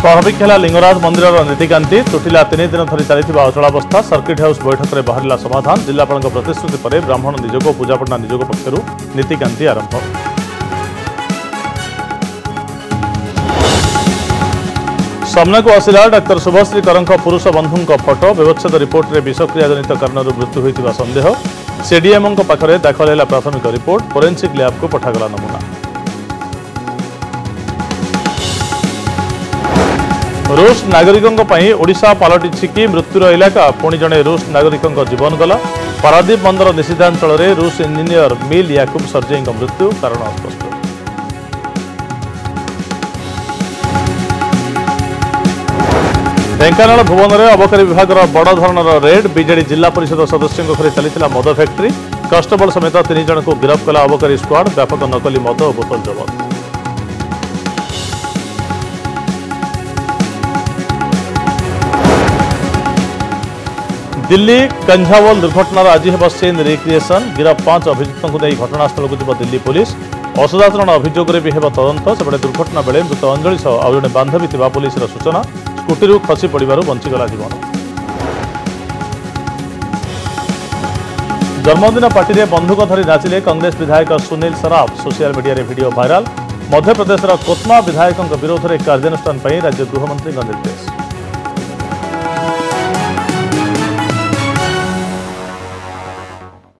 स्वाभाविक है लिंगराज मंदिर नीतिकांति तुटिला तीन दिन धरी चली अचलावस्था सर्किट हाउस बैठक में बाहर समाधान जिलापा प्रतिश्रुति पर ब्राह्मण निजोग पूजापटना निजोग पक्ष नीतिकांति आरंभ सामना को आसला डाक्तर शुभश्रीकर पुरुष बंधु फटो व्यवच्छेद रिपोर्ट में विषक्रिया जनित कारण मृत्यु होता सन्देह सीडीएमों पाखे दाखल है प्राथमिक रिपोर्ट फोरेन्सिक लैब को पठागला नमूना রুষ নাগরিকঙ্ক ওড়শা পালটিছি কি মৃত্যুর ইলাকা পুঁ জনে রুষ নাগরিকঙ্ক জীবন গলা পারাদ্বীপ বন্দর নিষিদ্ধাঞ্চলের রুষ ইঞ্জিনিয়র মিল ইয়াকুব সর্জেইঙ্ক মৃত্যু কারণ অস্পষ্ট ଢେଙ୍କାନାଳ ଭୁବନରେ ଅବକାରୀ ବିଭାଗର ବଡ଼ ଧରଣର ରେଡ୍ ବିଜେଡି ଜିଲ୍ଲା ପରିଷଦ ସଦସ୍ୟଙ୍କ ଘରେ ଚାଲିଥିଲା ମଦ ଫ୍ୟାକ୍ଟ୍ରି କଷ୍ଟବଳ ସମେତ ତିନି ଜଣଙ୍କୁ ଗିରଫ କଲା ଅବକାରୀ ସ୍କ୍ୱାଡ୍ ବ୍ୟାପକ ନକଲି ମଦ ଓ ବୋତଲ ଜବତ দিল্লী কাঞ্ঝাওয়াল দুর্ঘটনার আজ হব সেন রিক্রিয়েসন গিরফ পাঁচ অভিযুক্ত নেই ঘটনাস্থলক যাব দিল্লী পুলিশ অসদাচরণ অভিযোগের বি হব তদন্ত সেপটে দুর্ঘটনা বেড়ে মৃত অঞ্জলি সহ আউ জনে বান্ধবী থাকা পুলিশর সূচনা স্কুটিরু খসি পড়িবার বঞ্চিগলা জীবন জন্মদিন পার্টিরে বন্ধুক ধরি নাচিলে কংগ্রেস বিধায়ক সুনীল সরাফ সোশিয়াল মিডিয়ায় ভিডিও ভাইরাল মধ্যপ্রদেশর কোতমা বিধায়কঙ্ বিরোধে কার্যানুষ্ঠান রাজ্য গৃহমন্ত্রী নির্দেশ